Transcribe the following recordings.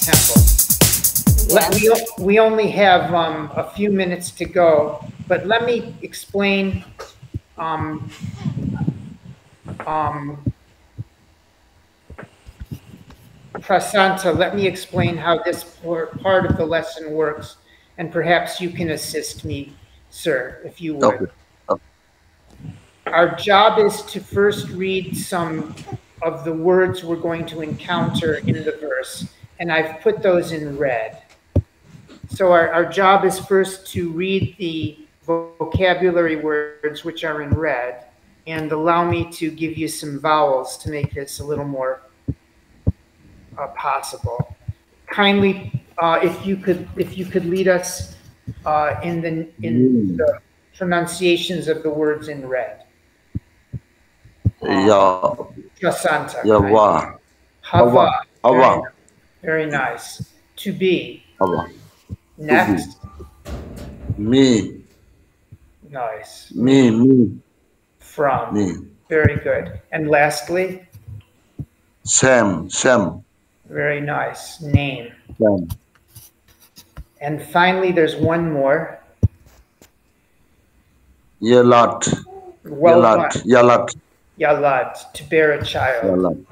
temple. Let, we, we only have um, a few minutes to go, but let me explain um, um, Prasanta, let me explain how this part of the lesson works, and perhaps you can assist me, sir, if you would. Okay. Okay. Our job is to first read some of the words we're going to encounter in the verse, and I've put those in red. So our, our job is first to read the vocabulary words which are in red, and allow me to give you some vowels to make this a little more uh, possible. Kindly, uh, if you could, if you could lead us uh, in the in the pronunciations of the words in red. Ya. Prasanta. Yawa. Hava. Hava. Very, nice. To be. Hava. Next. Me. Nice. Me, me. From. Me. Very good. And lastly? Sam, Sam. Very nice. Name. Sam. And finally, there's one more. Yalat. Well Yalat. Yalat. Yalat, to bear a child. Yalat.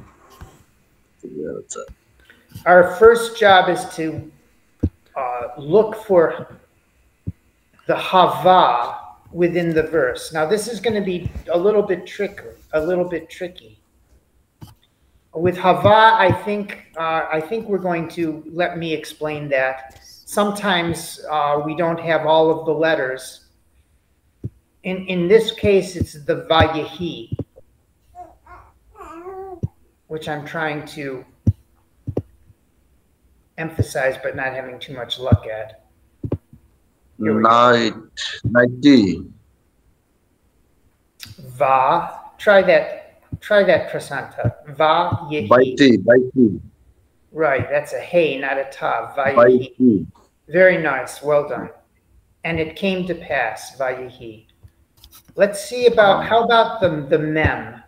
To bear a child. Our first job is to uh, look for the hava within the verse. Now, this is going to be a little bit tricky, a little bit tricky. With hava, I think uh, I think we're going to let me explain that. Sometimes uh, we don't have all of the letters. In in this case, it's the vayehi, which I'm trying to emphasize, but not having too much luck at. Night, ninety. Va. Try that. Try that, Prasanta. Va yehi. Baiti, baiti. Right, that's a hey, not a ta. Va yehi. Very nice. Well done. And it came to pass. Va yehi. Let's see about how about the the mem,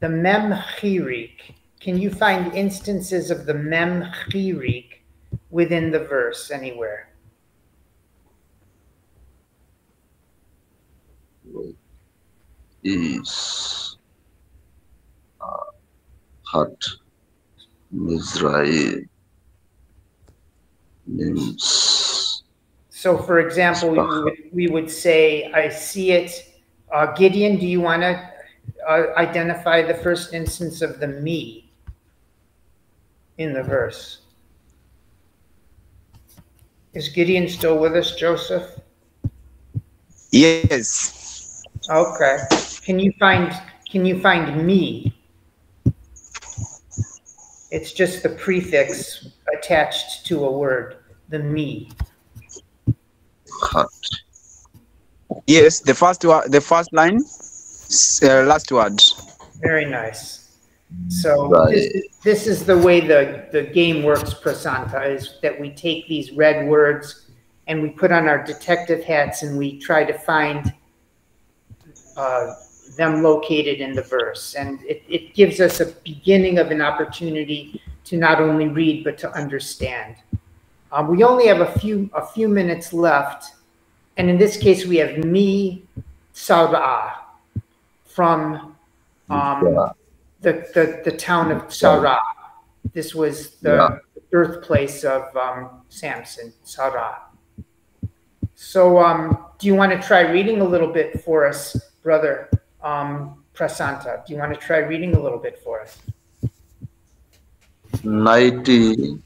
the mem chirik. Can you find instances of the mem chirik within the verse anywhere? Is uh, Mizrael means. So, for example, we would, we would say, I see it. Uh, Gideon, do you want to uh, identify the first instance of the me in the verse? Is Gideon still with us, Joseph? Yes. Okay. Can you find can you find me? It's just the prefix attached to a word, the me. Yes, the first one, the first line, uh, last word. Very nice. So Right. this, this is the way the, the game works, Prasanta, is that we take these red words and we put on our detective hats and we try to find uh, them located in the verse. And it, it gives us a beginning of an opportunity to not only read but to understand. Um, we only have a few a few minutes left, and in this case we have me Sarah from um, Yeah. The, the, the town of Sarah. This was the Yeah. birthplace of um, Samson, Sarah. So, um, do you want to try reading a little bit for us, brother um, Prasanta? Do you want to try reading a little bit for us? Ninety.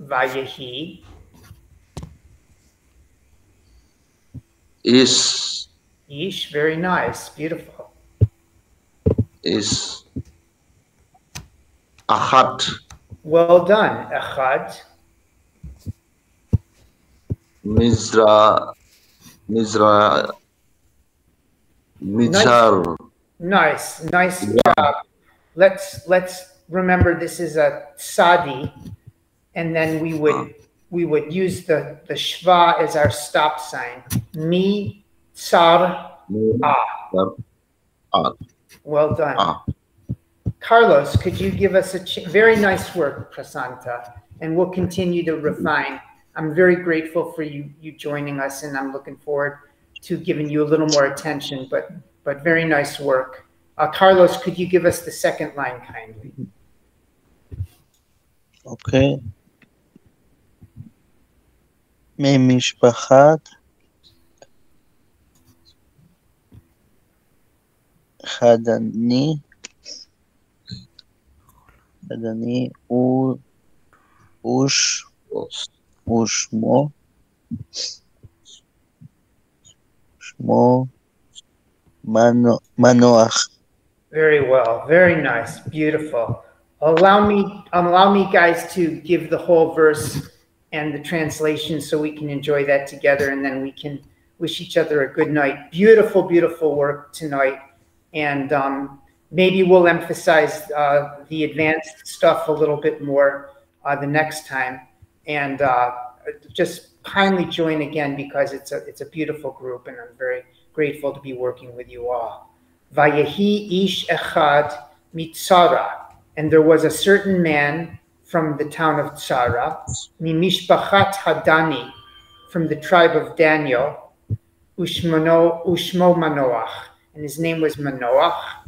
Vayehi is ish, very nice, beautiful. is Ahad Well done, Echad. Mizra Mizra Mizar Nice, nice Yeah. job. Let's let's remember this is a sadi, and then we would we would use the the shva as our stop sign. Mi sar ah. Ah. Well done, Ah. Carlos, could you give us a very nice work, Prasanta, and we'll continue to refine. I'm very grateful for you you joining us, and I'm looking forward to giving you a little more attention. But but very nice work. Uh, Carlos, could you give us the second line kindly? Okay. ממשפחת הדני بدنی او اوش اوشمو شمو mano manoach very well very nice beautiful. Allow me allow me guys to give the whole verse and the translation so we can enjoy that together and then we can wish each other a good night. Beautiful beautiful work tonight and um, maybe we'll emphasize uh, the advanced stuff a little bit more uh, the next time, and uh, just kindly join again because it's a it's a beautiful group, and I'm very grateful to be working with you all. Vayehi ish echad mitzara. And there was a certain man from the town of Tzara, mimishpachat hadani, from the tribe of Daniel, ushmo, ushmo Manoach, and his name was Manoach.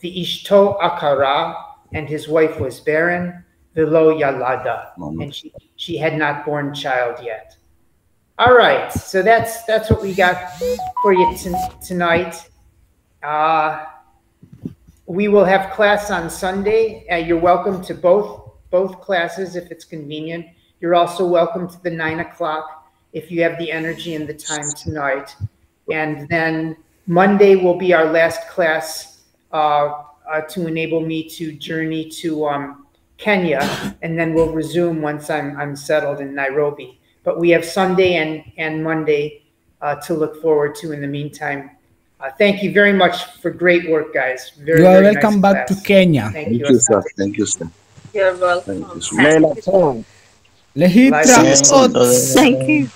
The ishto akara, and his wife was barren, velo yalada, and she, she had not born child yet. All right, so that's that's what we got for you tonight. Uh, we will have class on Sunday. Uh, you're welcome to both both classes if it's convenient. You're also welcome to the nine o'clock if you have the energy and the time tonight. And then Monday will be our last class to enable me to journey to um, Kenya, and then we'll resume once I'm I'm settled in Nairobi. But we have Sunday and and Monday uh, to look forward to in the meantime. Uh, thank you very much for great work, guys. Very, you are very welcome nice back class. to Kenya. Thank, Thank you. you, sir. Thank you, sir. You're welcome. Thank you so Thank you. Leila, Lehitra Bye. Ots. Thank you.